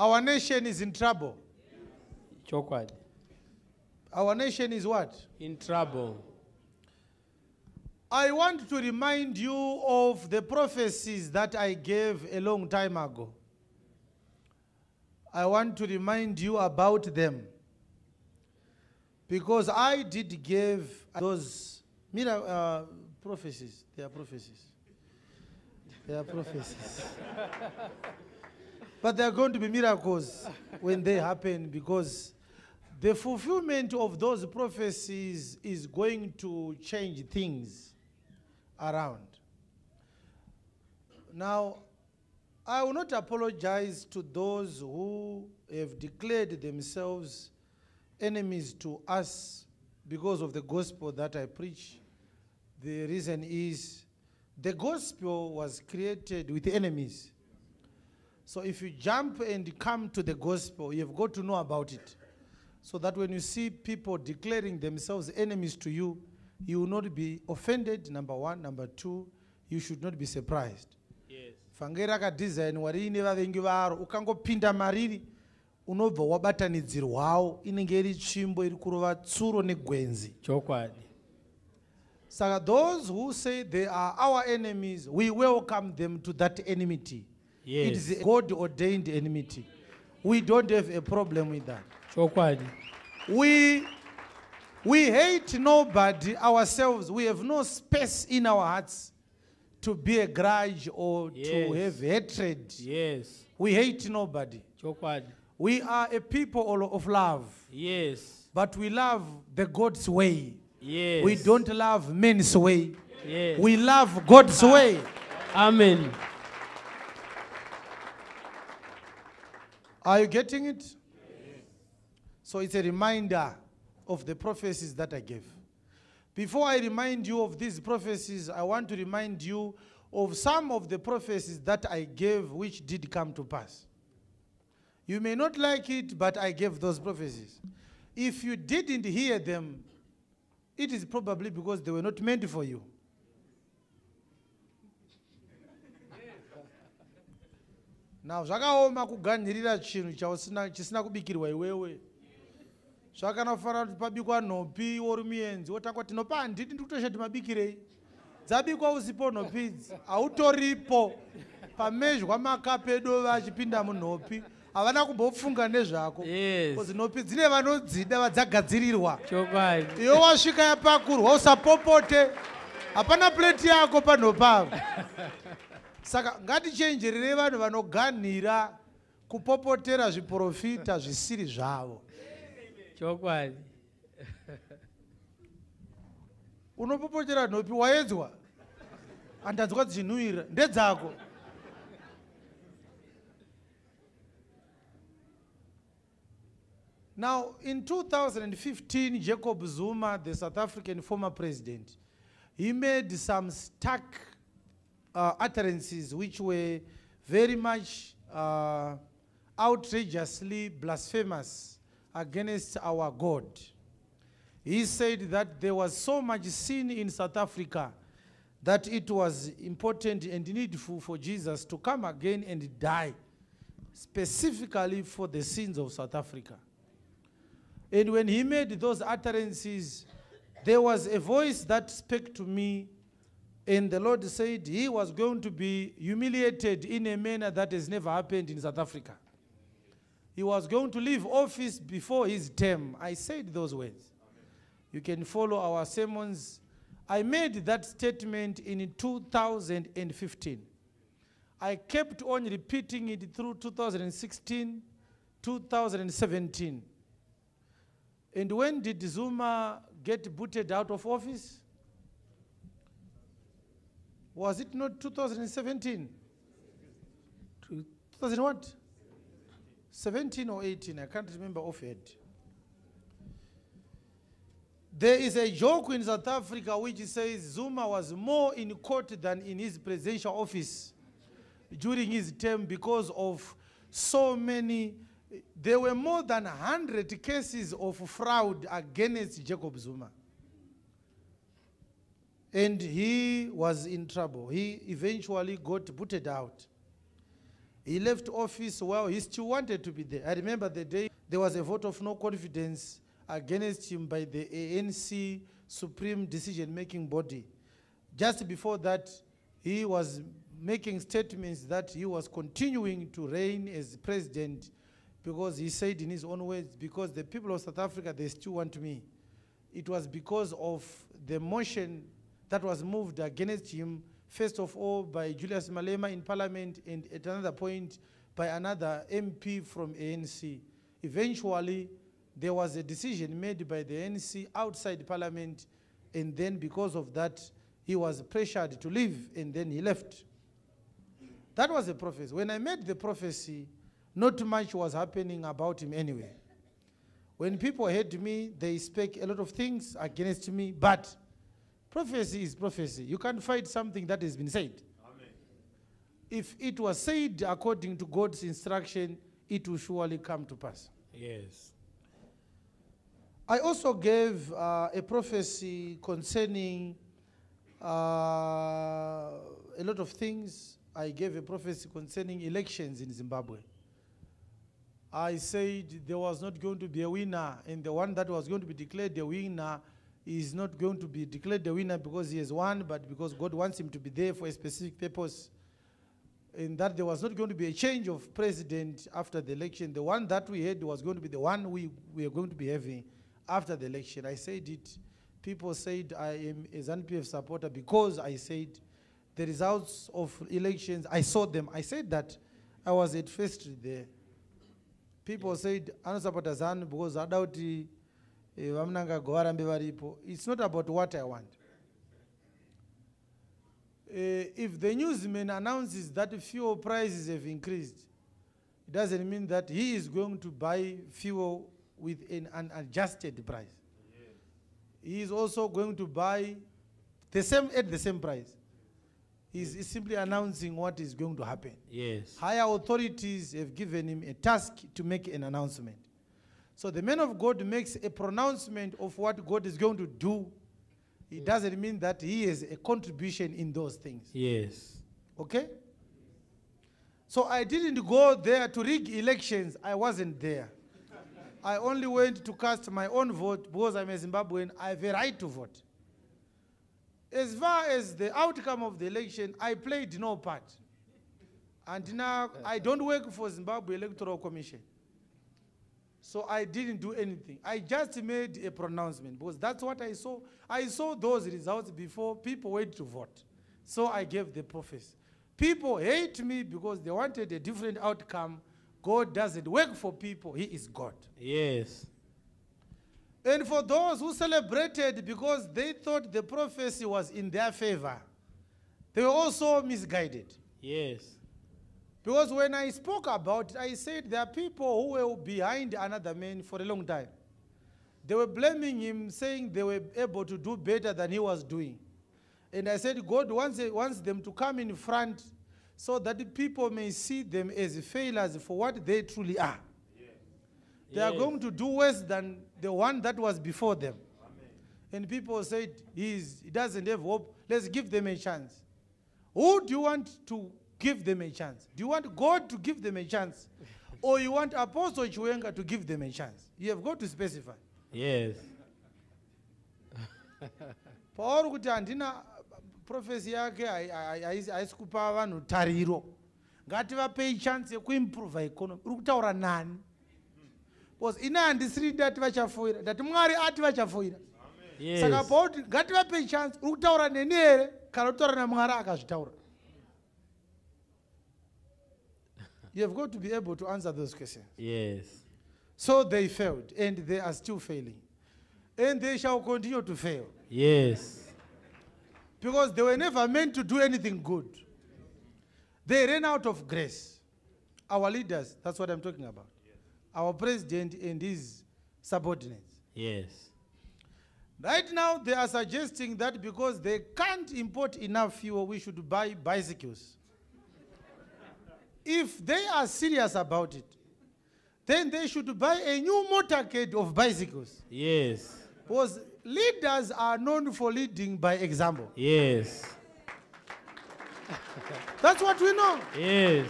Our nation is in trouble. chokwadi Our nation is what? in trouble I want to remind you of the prophecies that I gave a long time ago. I want to remind you about them. Because I did give those mira- uh, prophecies. They are prophecies. They are prophecies. but there are going to be miracles when they happen because the fulfillment of those prophecies is going to change things around. Now, I will not apologize to those who have declared themselves enemies to us because of the gospel that I preach. The reason is the gospel was created with enemies. So if you jump and come to the gospel, you've got to know about it. So that when you see people declaring themselves enemies to you, you will not be offended, number one. Number two, you should not be surprised. yes fange rakadhizainiwa riine vavengi varo ukangopinda mariri unobva wabatanidzirwawo inenge iri tsvimbo iri kurova tsuro negwenzi chokwadi saka those who say they are our enemies we welcome them to that enmity it is yes. a god ordained enmity. We don't have a problem with that. Chokwadi. We we hate nobody ourselves. We have no space in our hearts to be a grudge or to have hatred. Yes. We hate nobody. Chokwadi. We are a people of love. Yes. But we love the god's way. Yes. We don't love men's way. Yes. We love god's way. Amen are you getting it? So it's a reminder of the prophecies that i gave. Before i remind you of these prophecies i want to remind you of some of the prophecies that i gave which did come to pass. You may not like it but i gave those prophecies. If you didn't hear them it is probably because they were not meant for you now zvakaoma kuganhirira chinhu chisina kubikirwa iwewe. Zvakanofanira kuti pabikwa nhopi wori muenzi wotangwa kuti nhopi handidi ndikutosha timabikirei dzabikwa usipo nhopi idzi. Hautoripo pamezhwa makapu edova achipinda munhopi havana kumbofunga nezvako. Kozi nhopi dzine vanodzida vadzagadzirirwa. Iwe wasvika yapakurwa usapopote. Hapana pleti yako panhopi ava saka ngatichenjerere vanhu vanoganhira kupopotera zviprofita zvisiri zvavo. Chokwadi. Unopopotera nhopi waedzwa? Handanzwa dzinhuhwira ndedzako. Now in 2015 jacob zuma the south african former president he made some stark uh, utterances which were very much uh, outrageously blasphemous against our god he said that there was so much sin in South Africa that it was important and needful for Jesus to come again and die, specifically for the sins of South Africa. And when he made those utterances, there was a voice that spoke to me, and the Lord said he was going to be humiliated in a manner that has never happened in South Africa. He was going to leave office before his term. I said those words. You can follow our sermons. I made that statement in 2015. I kept on repeating it through 2016, 2017. And when did Zuma get booted out of office? Was it not 2017? 2000 what? 17 or 18, I can't remember offhand. There is a joke in South Africa which says Zuma was more in court than in his presidential office during his term because of so many. There were more than 100 cases of fraud against Jacob Zuma. And he was in trouble. He eventually got booted out. He left office while he still wanted to be there. I remember the day there was a vote of no confidence against him by the ANC Supreme Decision Making Body. Just before that, he was making statements that he was continuing to reign as president because he said in his own words, because the people of South Africa, they still want me. It was because of the motion that was moved against him, first of all by Julius Malema in parliament, and at another point by another MP from ANC. Eventually, there was a decision made by the ANC outside parliament, and then because of that, he was pressured to leave, and then he left. That was a prophecy. When I made the prophecy, not much was happening about him anyway. When people heard me, they spake a lot of things against me, but prophecy is prophecy. You can't fight something that has been said. Amen. If it was said according to God's instruction, it will surely come to pass. Yes. I also gave uh, a prophecy concerning uh, a lot of things. I gave a prophecy concerning elections in Zimbabwe. I said there was not going to be a winner, and the one that was going to be declared the winner is not going to be declared the winner because he has won, but because God wants him to be there for a specific purpose. And that there was not going to be a change of president after the election. The one that we had was going to be the one we, we are going to be having after the election. I said it. People said I am a ZANU-PF supporter because I said the results of elections, I saw them. I said that I was at first there. People said anosapota ZANU because ada kuti eh, vamunangagwa varipo. It's not about what I want. Eh, if the newsman announces that fuel prices have increased, it doesn't mean that he is going to buy fuel with an unadjusted price. He is also going to buy the same at the same price. He's, he's simply announcing what is going to happen. Yes. Higher authorities have given him a task to make an announcement. So the man of God makes a pronouncement of what God is going to do. It doesn't mean that he has a contribution in those things. Yes. Okay? So I didn't go there to rig elections. I wasn't there. I only went to cast my own vote because I'm a Zimbabwean. I have a right to vote. As far as the outcome of the election, I played no part. And now I don't work for Zimbabwe Electoral Commission. So I didn't do anything. I just made a pronouncement because that's what I saw. I saw those results before people went to vote. So I gave the prophecy. People hate me because they wanted a different outcome. God doesn't work for people, He is God. Yes. And for those who celebrated because they thought the prophecy was in their favor, they were also misguided. Yes. Because when I spoke about it, I said there are people who were behind another man for a long time. They were blaming him, saying they were able to do better than he was doing. And I said, God wants, wants them to come in front so that the people may see them as failures for what they truly are. They are going to do worse than the one that was before them. And people said, He's, He doesn't have hope. Let's give them a chance. Who do you want to give them a chance? Do you want God to give them a chance? or you want Apostle Chiwenga to give them a chance? You have got to specify. Yes. pauri kuti handina profesi yake hai- hai- haisi kupa vanhu tariro ngativapei chance yekuimprova economy uri kutaura nani because ine handisiri ndati vachafoira ndati mwari ati vachafoira saka pauti ngativapei chance uri kutaura neni here kana kutaura namwari akazvitaura you have got to be able to answer those questions Yes. so they failed and they are still failing and they shall continue to fail Yes. because they were never meant to do anything good. They ran out of grace. Our leaders, that's what I'm talking about. Our president and his subordinates. Yes. Right now, they are suggesting that because they can't import enough fuel, we should buy bicycles. If they are serious about it, then they should buy a new motorcade of bicycles. Yes. Because leaders are known for leading by example. Yes. That's what we know. Yes.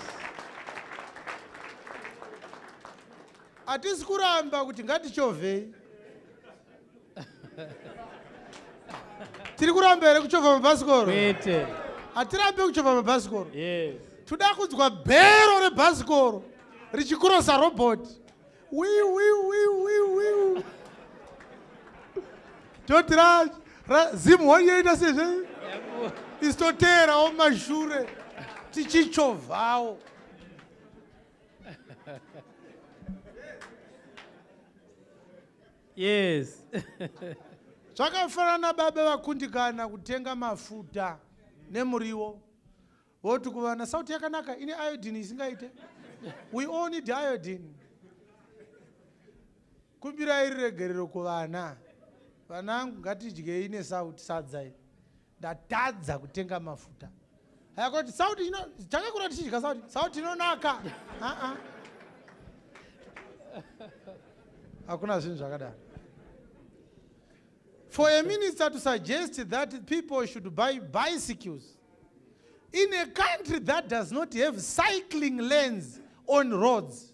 hatisi kuramba kuti ngatichovhei tiri kuramba here kuchovha mabhasikoro kwete hatirambi kuchovha mabhasikoro yes toda kunzwa bhero rebhasikoro richikurosa robhoti wiu toti ra ra- zimu wanyoita sezve isi toteerawo mashure tichichovhawo yes. Zvakafanana nababa vakundikana kutenga mafuta nemuriwo voti kuvana sauti yakanaka ine iodini isingaite? We all need iodine. Kumbirai riregerero kuvana vanangu ngatidyei nesauti sadza iri. Ndatadza kutenga mafuta. Hayakoti sauti ino takakura tichidya sauti? Sauti inonaka. Hakuna zvinhu zvakadaro. For a minister to suggest that people should buy bicycles in a country that does not have cycling lanes on roads.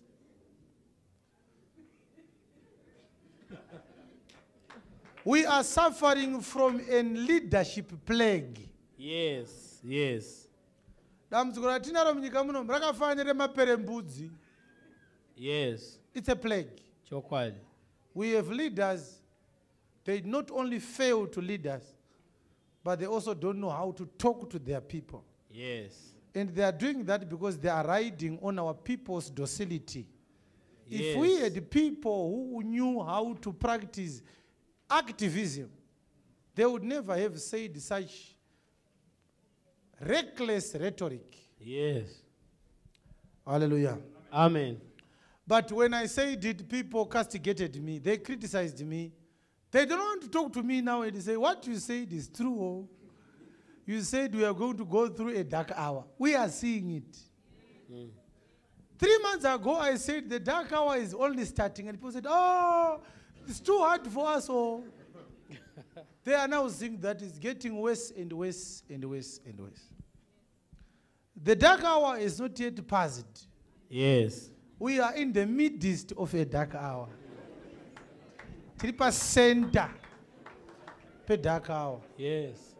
We are suffering from a leadership plague. yes yes. Dambudziko ratinaro munyika muno rakafanira maperembudzi yes. It's a plague. Chokwadi. We have leaders. They not only fail to lead us but they also don't know how to talk to their people yes And they are doing that because they are riding on our people's docility. If we had people who knew how to practice activism, they would never have said such reckless rhetoric. yes Hallelujah. amen But when I said it, people castigated me. They criticized me. They don't want to talk to me now and say, What you said is true. You said we are going to go through a dark hour. We are seeing it. Three months ago, I said the dark hour is only starting. And people said, Oh, it's too hard for us. Oh. they are now seeing that it's getting worse and worse and worse and worse. The dark hour is not yet passed. yes We are in the midst of a dark hour. tiri pacenter pedark hour yes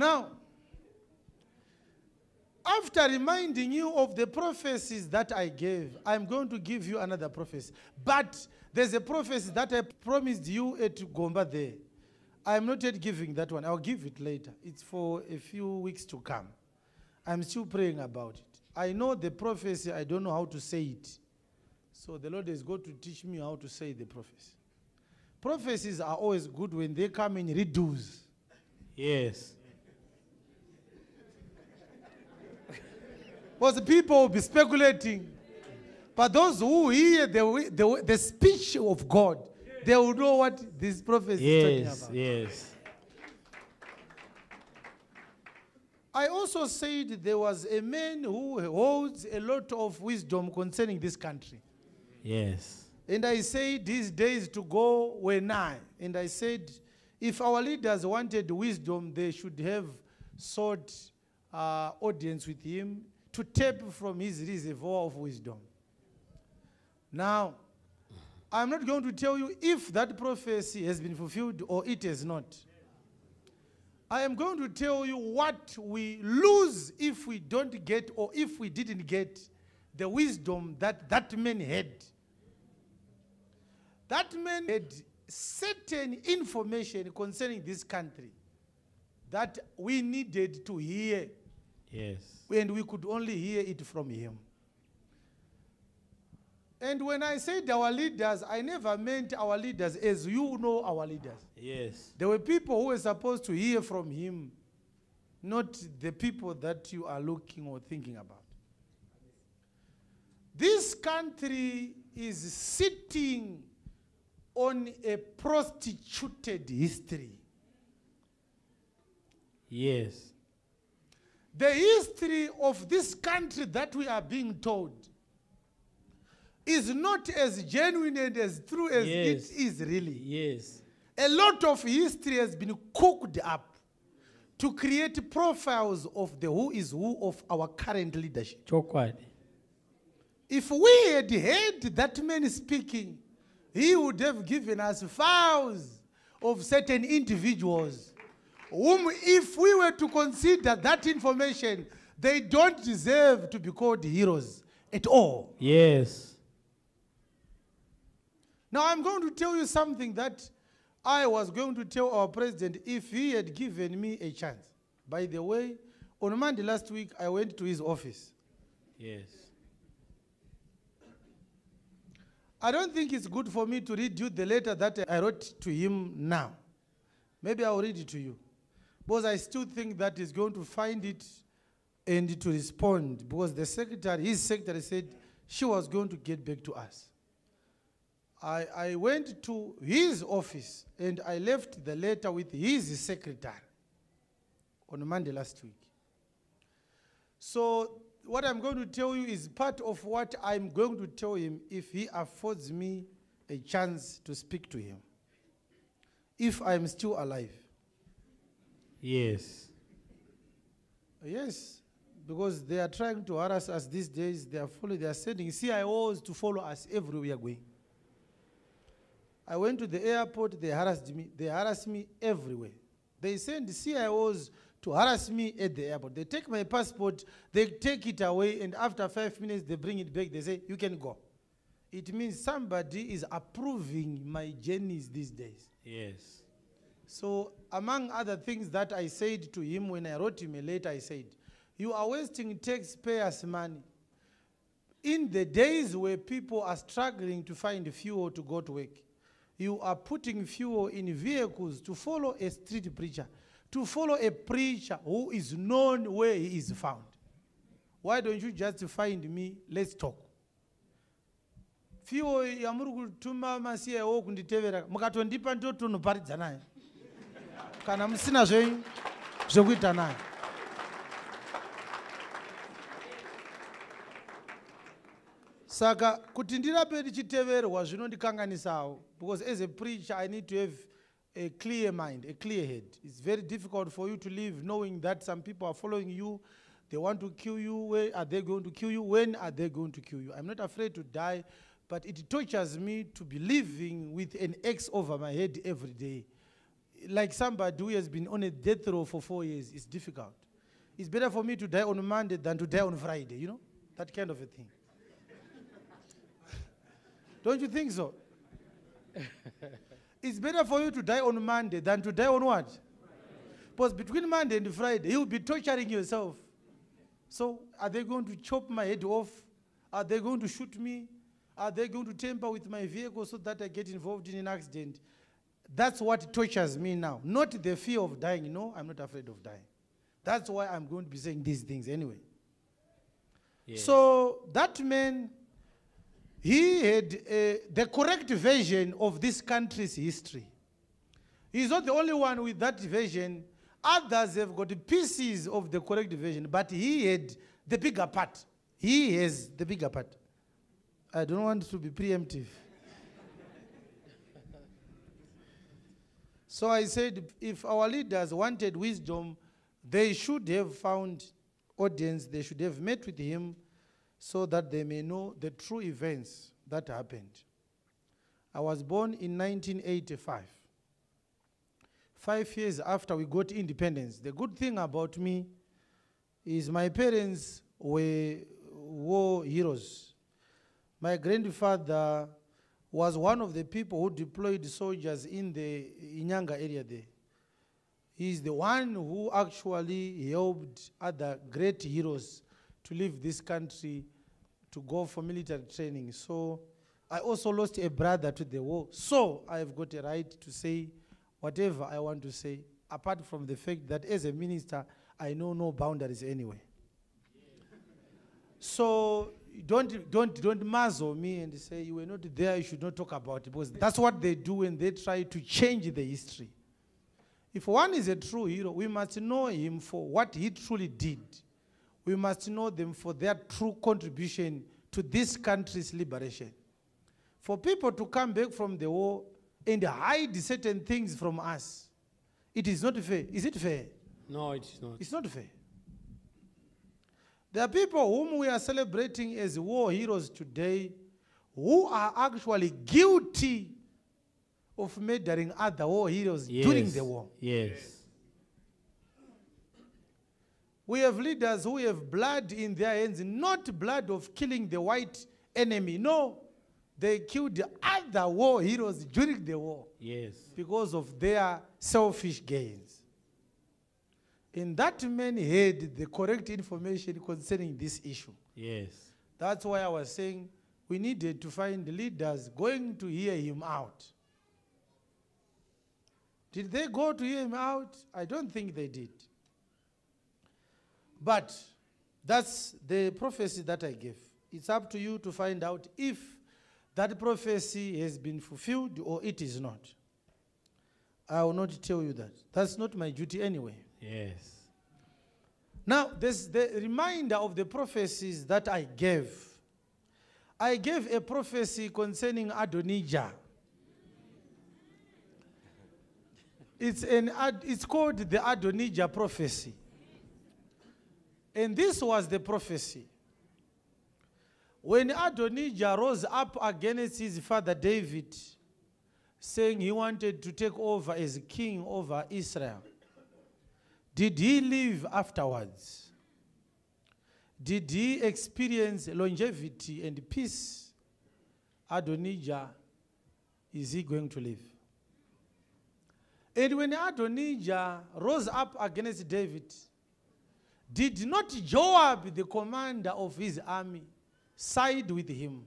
now after reminding you of the prophecies that i gave i'm going to give you another prophecy. But there's a prophecy that i promised you at gomba there. I'm not yet giving that one. I'll give it later. It's for a few weeks to come. I'm still praying about it. I know the prophecy. I don't know how to say it. So the lord is going to teach me how to say the prophecy. Prophecies are always good when they come in redos. Yes Because people will be speculating. But those who hear the, the, the speech of God, they will know what this prophet is talking about. yes I also said there was a man who holds a lot of wisdom concerning this country. yes And I said these days to go were nigh. And I said, if our leaders wanted wisdom, they should have sought uh, audience with him to tap from his reservoir of wisdom. Now, I'm not going to tell you if that prophecy has been fulfilled or it has not. I am going to tell you what we lose if we don't get or if we didn't get the wisdom that that man had. That man had certain information concerning this country that we needed to hear, yes and we could only hear it from him. And when I said our leaders, I never meant our leaders as you know our leaders. yes There were people who were supposed to hear from him, not the people that you are looking or thinking about. This country is sitting on a prostituted history. yes The history of this country that we are being told is not as genuine and as true as Yes. it is really. yes A lot of history has been cooked up to create profiles of the who is who of our current leadership. chokwadi If we had heard that man speaking, he would have given us files of certain individuals whom, if we were to consider that information, they don't deserve to be called heroes at all. Yes. Now, I'm going to tell you something that I was going to tell our president if he had given me a chance. By the way, on Monday last week, I went to his office. Yes. I don't think it's good for me to read you the letter that I wrote to him now. Maybe I'll read it to you. Because I still think that he's going to find it and to respond. Because the secretary, his secretary said she was going to get back to us. I, I went to his office and I left the letter with his secretary on Monday last week. So, what I'm going to tell you is part of what I'm going to tell him if he affords me a chance to speak to him. If I'm still alive. Yes. Yes, because they are trying to harass us these days. They are following, they are sending CIOs to follow us everywhere we are going. I went to the airport, they harassed me. They harass me everywhere. They send CIOs to harass me at the airport. They take my passport, they take it away, and after five minutes, they bring it back. They say, You can go. It means somebody is approving my journeys these days. Yes. So, among other things that I said to him when I wrote him a letter, I said, You are wasting taxpayers' money. In the days where people are struggling to find fuel to go to work, you are putting fuel in vehicles to follow a street preacher, to follow a preacher who is known where he is found. Why don't you just find me? Let's talk. Fuel kutuma kana musina zvenyu zvekuita naye. Saka kuti ndirape ndichiteverwa zvinondikanganisawo because as a preacher i need to have a clear mind a clear head. It's very difficult for you to live knowing that some people are following you. They want to kill you. Where are they going to kill you? When are they going to kill you? I'm not afraid to die but it tortures me to be living with an x over my head every day like somebody who has been on a death row for four years it's difficult it's better for me to die on monday than to die on friday you know that kind of a thing don't you think so? it's better for you to die on Monday than to die on what? Because between Monday and Friday, you'll be torturing yourself. So, are they going to chop my head off? Are they going to shoot me? Are they going to tamper with my vehicle so that I get involved in an accident? That's what tortures me now. Not the fear of dying. No, I'm not afraid of dying. That's why I'm going to be saying these things anyway. Yes. So that man, he had uh, the correct version of this country's history. He's not the only one with that version. Others have got pieces of the correct version, but he had the bigger part. He has the bigger part. I don't want to be preemptive. So I said, if our leaders wanted wisdom, they should have found audience, they should have met with him so that they may know the true events that happened. I was born in 1985. Five years after we got independence. The good thing about me is my parents were war heroes. My grandfather was one of the people who deployed soldiers in the Inyanga area there. He's the one who actually helped other great heroes to leave this country to go for military training. So I also lost a brother to the war. So I have got a right to say whatever I want to say, apart from the fact that as a minister, I know no boundaries anyway. So don't, don't, don't muzzle me and say you were not there, you should not talk about it. Because that's what they do when they try to change the history. If one is a true hero, we must know him for what he truly did. We must know them for their true contribution to this country's liberation. For people to come back from the war and hide certain things from us, it is not fair. Is it fair? No, it is not. It's not fair. There are people whom we are celebrating as war heroes today who are actually guilty of murdering other war heroes during the war. Yes. We have leaders who have blood in their hands, not blood of killing the white enemy. No, they killed other war heroes during the war Yes. because of their selfish gains. In that man had the correct information concerning this issue. Yes. That's why I was saying we needed to find leaders going to hear him out. Did they go to hear him out? I don't think they did. But that's the prophecy that I gave. It's up to you to find out if that prophecy has been fulfilled or it is not. I will not tell you that. That's not my duty anyway. Yes. Now, there's the reminder of the prophecies that I gave. I gave a prophecy concerning Adonijah. It's, an, ad- it's called the Adonijah prophecy. And this was the prophecy. When Adonijah rose up against his father David, saying he wanted to take over as king over Israel, did he live afterwards? Did he experience longevity and peace? Adonijah, is he going to live? And when Adonijah rose up against David, did not Joab, the commander of his army, side with him?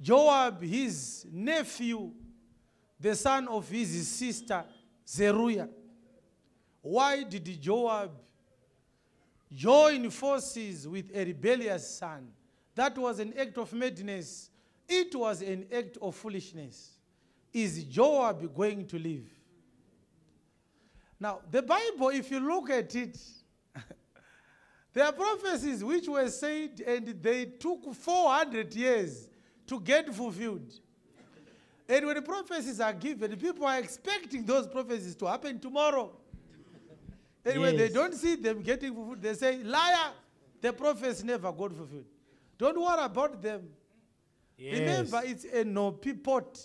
Joab, his nephew, the son of his sister Zeruiah. Why did Joab join forces with a rebellious son? That was an act of madness. It was an act of foolishness. Is Joab going to live? Now, the Bible, if you look at it, there are prophecies which were said and they took 400 years to get fulfilled. And when prophecies are given, people are expecting those prophecies to happen tomorrow. And when they Yes. don't see them getting fulfilled, they say, liar, the prophecy never got fulfilled. Don't worry about them. Yes. Remember, it's a no pot.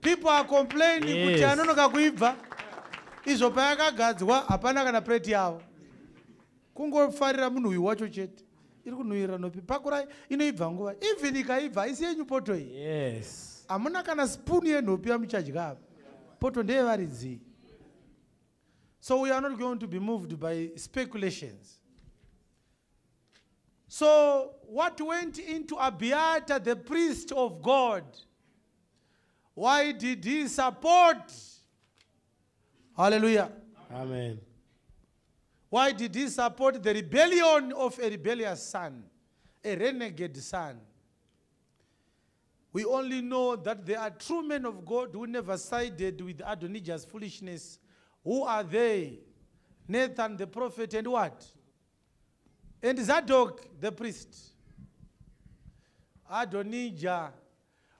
People are complaining kuti Yes. anonoka kuibva izvo payakagadzwa hapana kana pleti yavo kungofarira munhuwi wacho chete iri kunhuhwirira nopi pakura inoibva nguva even ikaibva haisi yenyu poto iyi Yes. hamuna kana spuni yenhopi yamuchadya apa poto ndeyevaridzii so we are not going to be moved by speculations so what went into Abiathar the priest of god why did he support hallelujah Amen. why did he support the rebellion of a rebellious son, a renegade son? We only know that there are true men of God who never sided with Adonijah's foolishness. Who are they? Nathan the prophet and what? And Zadok the priest. Adonijah,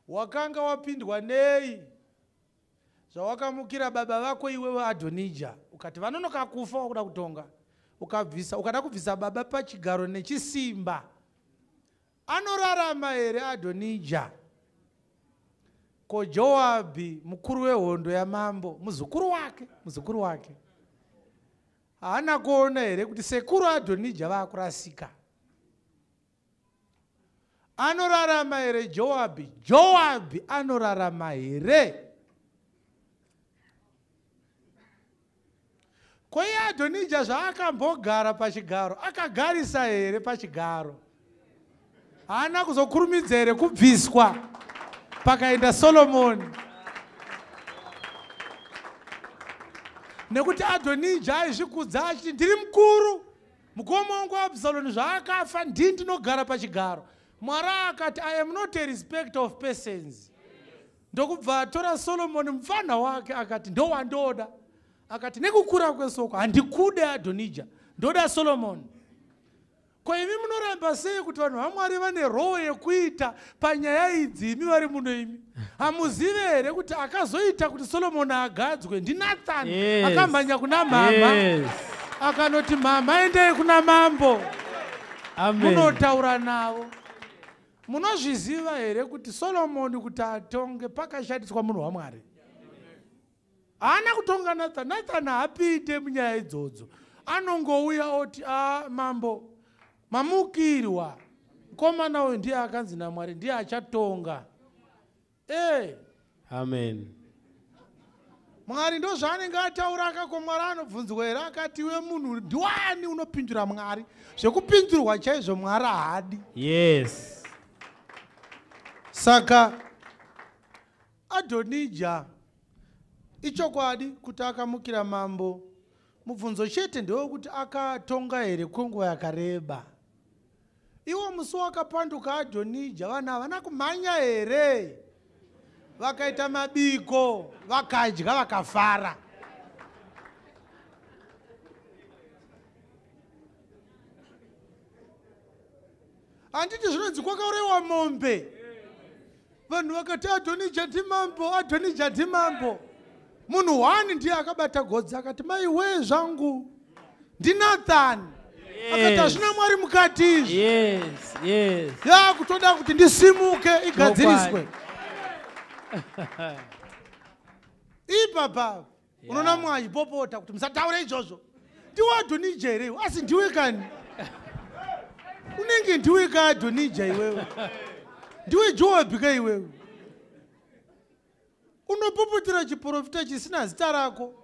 wakanga wapindwa nei zvawakamukira baba vako iwewe adhonija ukati vanonoka kufa wakuda kutonga ukabvisa ukada kubvisa baba pachigaro nechisimba anorarama here adhonija ko joabhi mukuru wehondo yamambo muzukuru wake muzukuru wake. Haana kuona here kuti sekuru adhonija vaakurasika. Anorarama here joabhi joabhi anorarama here. Ko iye adhonija zvaakambogara pachigaro akagarisa here pachigaro? Haana kuzokurumidza here kubviswa pakaenda solomoni. Nekuti adhonija aizvikudza achiti ndiri mukuru mukoma wangu abhusaloni zvaakafa ndii ndinogara pachigaro. Mwari akati i am not a respecter of persons. Ndokubva atora solomoni mufana wake akati ndowandoda. Akati nekukura kwesoko handikude adhonija ndoda solomoni ko imi munoramba sei kuti vanhu vamwari vane roho yekuita panyaya idzi? Imi vari muno imi. Hamuzive here kuti akazoita kuti solomoni agadzwe? Ndinathani Yes. akamhanya kuna mama. Yes. akanoti mama endei kuna mambo. Munotaura navo. Munozviziva here kuti soromoni kuti atonge pakashandiswa munhu wamwari? Haana kutonga nathani nathani haapinde munyaya idzodzo. Anongouya oti a mambo mamukirwa. Mukomana uyu ndiye akanzi namwari ndiye achatonga. Ee! Amen. mwari ndo zvaanenge ataura akako mwari anobvunzwa here? Akati iwe munhu ndiwani unopindura mwari? Zvekupindurwa chaizvo mwari haadi. Yes. saka adhonija ichokwadi kuti akamukira mambo mubvunzo chete ndewekuti akatonga here kwenguva yakareba iwo musi wakapanduka adhonija vanhu havana kumhanya here? Vakaita mabiko vakadya vakafara. Handiti zvinonzi kwakarewa mombe. Vanhu vakati adhonija ndimambo adhonija ndimambo munhu wani ndiye akabata godzi akati maiwe zvangu. Ndinathani akati hazvina mwari mukati izvi. Yes. Yes. yakutoda kuti ndisimuke igadziriswe. Ipapa unoona mumwe achipopota kuti musataure izvozvo. Ndiwe adhonija here iwe asi ndiwe kani? Unenge ndiwe ka adhonija iwewe ndiwe joabhi ka iwewe? Unopopotera chiprofita chisina zita rako?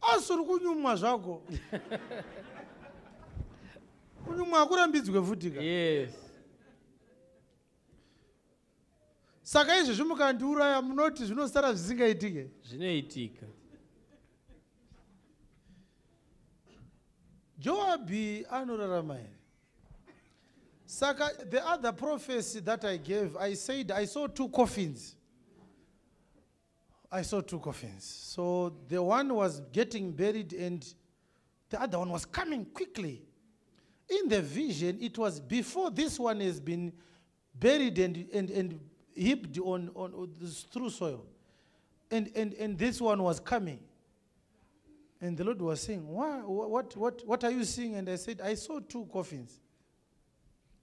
Asi uri kunyumwa zvako kunyumwa hakurambidzwe futi ka? Yes. saka izvezvi mukandiuraya munoti zvinosara zvisingaitike? Zvinoitika. joabhi anorarama here? Saka the other prophecy that i gave i said i saw two coffins. I saw two coffins. So the one was getting buried and the other one was coming quickly in the vision it was before this one has been buried and, and, and heaped on, on, on through soil and, and, and this one was coming and the Lord was saying, Why, what, what, what are you seeing? And I said, I saw two coffins.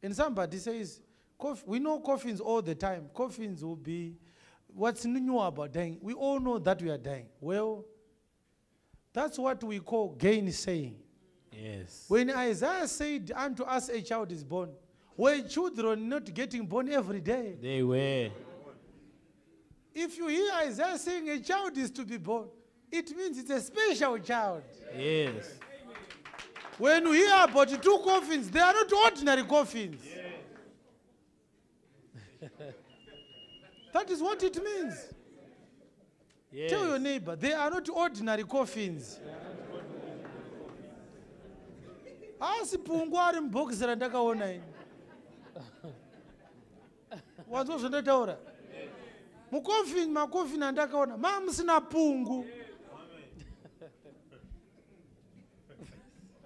And somebody says, "Coff- We know coffins all the time. Coffins will be, what's new about dying? We all know that we are dying. Well, that's what we call gainsaying. Yes. When Isaiah said, Unto us a child is born, were children not getting born every day? They were. If you hear Isaiah saying a child is to be born, it means it's a special child. Yes. When you hear about two coffins, they are not ordinary coffins. that is what it means. Yes. Tell your neighbor, they are not ordinary coffins. Asi pungu ari mubhokisi randakaona ini. Wanzwa zvandataura mukofini makofini andakaona maa musina pungu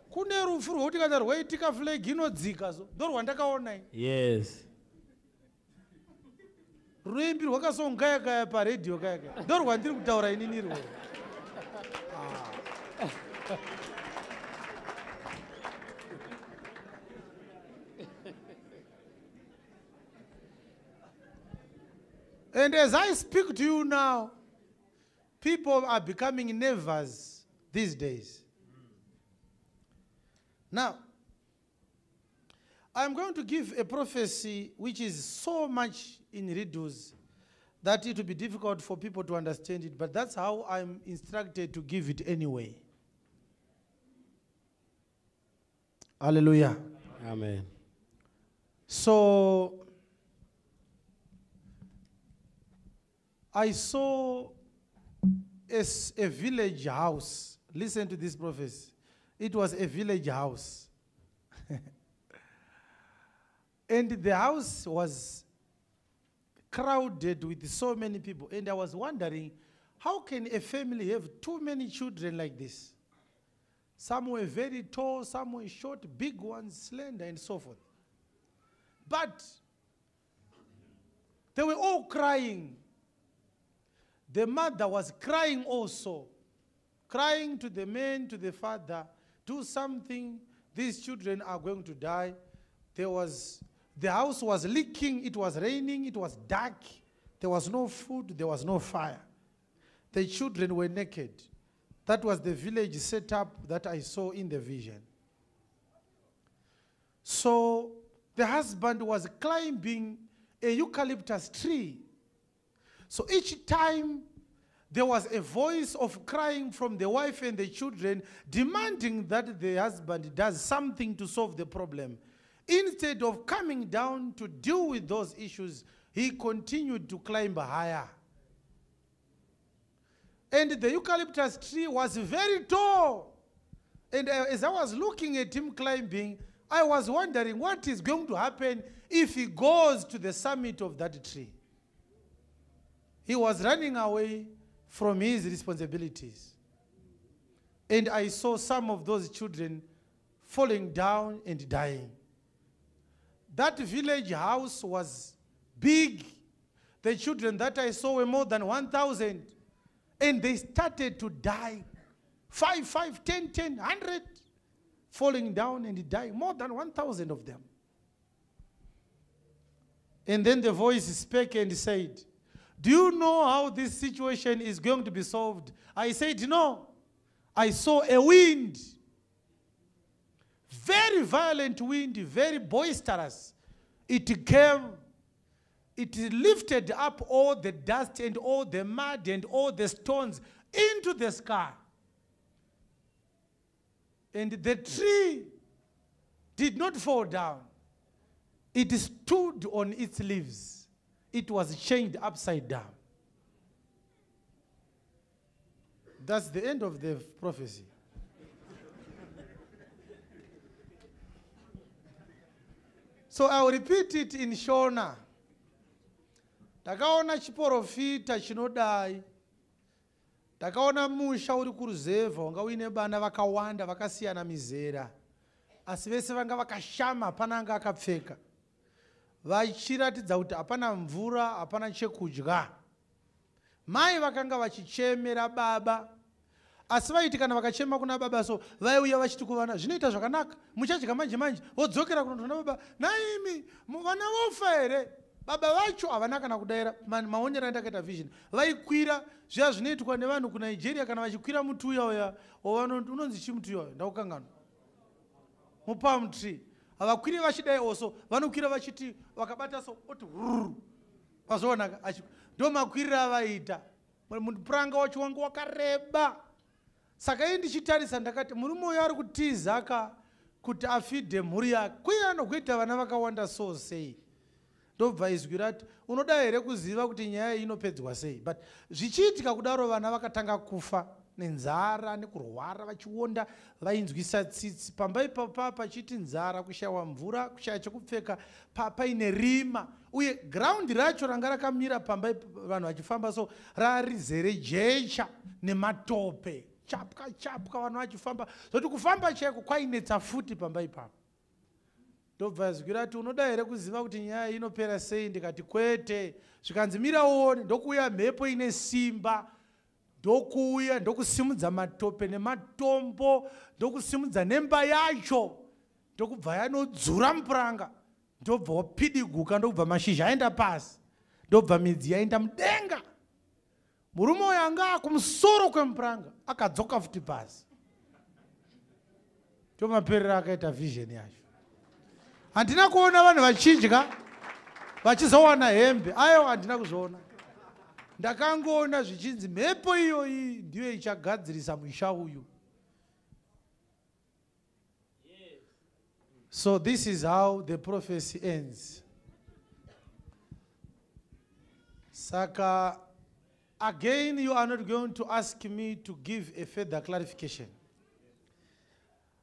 kune rufu rwokuti kana rwaitika fulegi inodzika so ndo rwandakaona ini. Yes. ruimbi rwakasongayakaya paredhiyo kayakaya. Ndo rwandiri kutaura inini and as i speak to you now people are becoming nervous these days now I'm going to give a prophecy which is so much in riddles that it will be difficult for people to understand it, but that's how I'm instructed to give it anyway. Hallelujah. Amen. So I saw a village house. Listen to this prophecy. It was a village house. and the house was crowded with so many people. And I was wondering, how can a family have too many children like this? Some were very tall, some were short, big ones, slender, and so forth. But they were all crying. The mother was crying also, crying to the man, to the father, do something. These children are going to die. There was, the house was leaking, it was raining, it was dark. There was no food, there was no fire. The children were naked. That was the village setup that I saw in the vision. So the husband was climbing a eucalyptus tree. So each time there was a voice of crying from the wife and the children demanding that the husband does something to solve the problem. Instead of coming down to deal with those issues, he continued to climb higher. And the eucalyptus tree was very tall. And uh, as I was looking at him climbing, I was wondering what is going to happen if he goes to the summit of that tree. He was running away from his responsibilities. And I saw some of those children falling down and dying. That village house was big. The children that I saw were more than 1,000. And they started to die. Five, five, ten, ten, hundred, falling down and dying. More than 1,000 of them. And then the voice spake and said, Do you know how this situation is going to be solved? I said, No. I saw a wind. Very violent wind, very boisterous. It came, it lifted up all the dust and all the mud and all the stones into the sky. And the tree did not fall down. It stood on its leaves. It was changed upside down. That's the end of the prophecy. so I'll repeat it in Shona. Takaona chiporofita chinodai. Takaona musha uri kuruzevha wanga uine vana vakawanda vakasiyana mizera. Asi vese vanga vakashama anga akapfeka. Vachiratidza kuti hapana mvura, hapana chekudya. Mai vakanga vachichemera baba. Asi vaiti kana vakachema kuna baba so vaiuya vachiti kuvana zvinoita zvakanaka muchadya manje manje vodzokera kunotona baba naimi vana vofa here baba vacho havana kana kudayira ma- maonero andakaita vision vaikwira zviya zvinoitwa nevanhu kunigeria kana vachikwira muti uya uya wavano- unonzi chi muti uya ndakukanganwa mupalm tree havakwiri vachidai oso vanokwira vachiti vakabata so oti ruru pazoonaka achi- ndo makwiriro avaita. Mupuranga wacho wanga wakareba. Saka ii ndichitarisa ndakati murume uyo ari kutiza ka kuti afidhe mhuri yake. Kuye anokuita vana vakawanda so sei? Ndobva izwi rati unoda here kuziva kuti nyaya iyi inopedzwa sei? But zvichiitika kudaro vana vakatanga kufa nenzara nekurwara vachionda vainzwisa tsitsi. Pamba ipapa pachiti nzara kushayiwa mvura kushaya chekupfeka pa- paine rima. Uye graundi racho ranga rakamira pamba vanhu vachifamba so rarizere jecha nematope. Chapwa chapwa vanhu vachifamba. Zoti kufamba chaiko kwainetsa futi pamba ipapo ndobva zwi rati unoda here kuziva kuti nyaya inopera sei? Ndikati kwete. Zvikanzi mira uone ndokuuya mhepo ine simba ndokuuya ndokusimudza matope nematombo ndokusimudza nemba yacho ndokubva yanodzura mupuranga ndobva wapidiguka ndokubva mashizha aenda pasi ndobva midzi yaenda mudenga. Murume uyo anga kumusoro kwemupuranga akadzoka futi pasi. Tomaperero akaita vhizheni yacho. Handina kuona vanhu vachidya vachizowana hembe. Aiwa handina kuzviona ndakangoona zvichinzi mhepo iyoyi ndiyo ichagadzirisa musha uyu. So this is how the prophecy ends. Saka again you are not going to ask me to give a further clarification.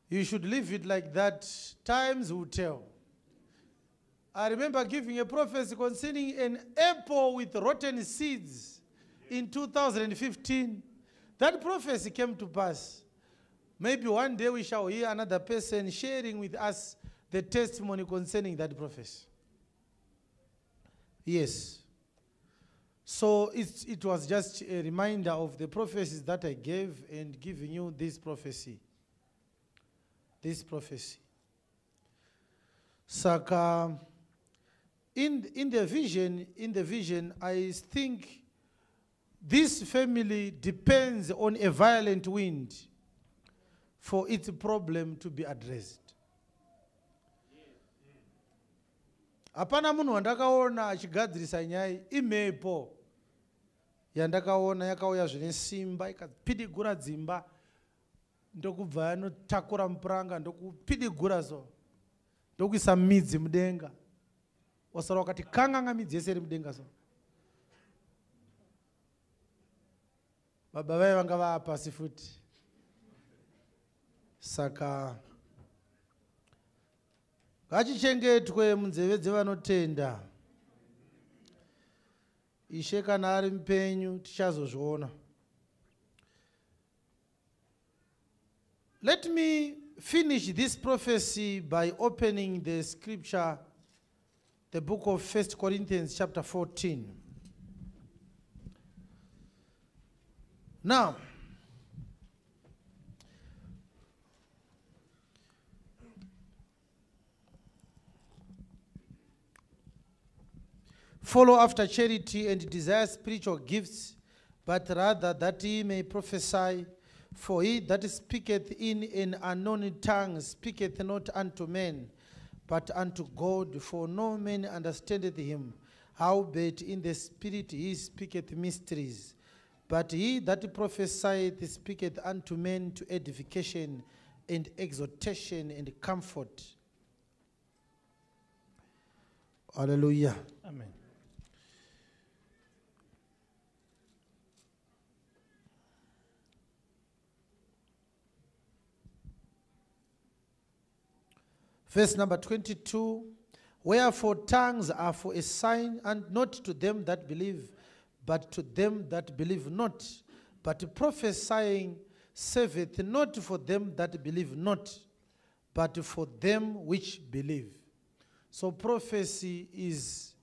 You should leave it like that. Times will tell. I remember giving a prophecy concerning an apple with rotten seeds in 2015. That prophecy came to pass. Maybe one day we shall hear another person sharing with us the testimony concerning that prophecy. Yes. So it's, it was just a reminder of the prophecies that I gave and giving you this prophecy. this prophecy saka in, in the vision in the vision i think this family depends on a violent wind for its problem to be addressed. Hapana munhu wandakaona achigadzirisa nyaya imhepo yandakaona yakauya zvine simba ikapidigura dzimba. Ndokubva yanotakura mupuranga ndokupidigura so ndokuisa midzi mudenga. Wasara wakati kanganga midzi yese iri mudenga so baba vai vanga vaapasi futi saka ngachichengetwe munzeve dzevanotenda ishe kana ari mupenyu tichazozviona. Let me finish this prophecy by opening the scripture the book of first corinthians chapter 14 now follow after charity and desire spiritual gifts, but rather that he may prophesy. For he that speaketh in an unknown tongue speaketh not unto men, but unto God, for no man understandeth him. Howbeit in the spirit he speaketh mysteries. But he that prophesieth speaketh unto men to edification and exhortation and comfort. Hallelujah. Amen. Verse number 22 Wherefore tongues are for a sign, and not to them that believe, but to them that believe not. But prophesying saveth not for them that believe not, but for them which believe. So prophecy is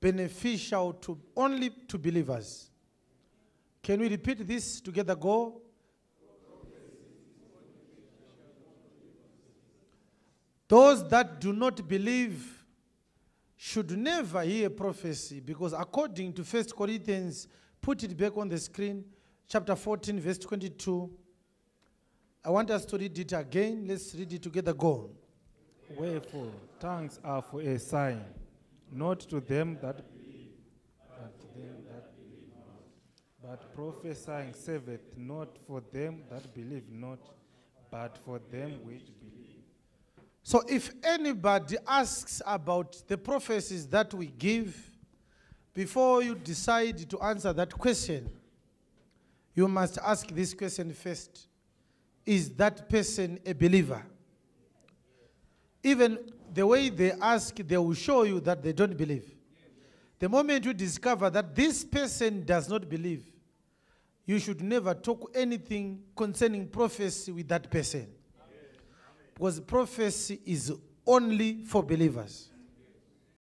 beneficial to only to believers. Can we repeat this together? Go. Those that do not believe should never hear prophecy because according to 1 Corinthians, put it back on the screen, chapter 14, verse 22. I want us to read it again. Let's read it together. Go. Wherefore, tongues are for a sign, not to them that believe, but to them that believe not. But prophesying saveth not for them that believe not, but for them which believe. So if anybody asks about the prophecies that we give, before you decide to answer that question, you must ask this question first Is that person a believer? Even the way they ask, they will show you that they don't believe. The moment you discover that this person does not believe, you should never talk anything concerning prophecy with that person. Because prophecy is only for believers.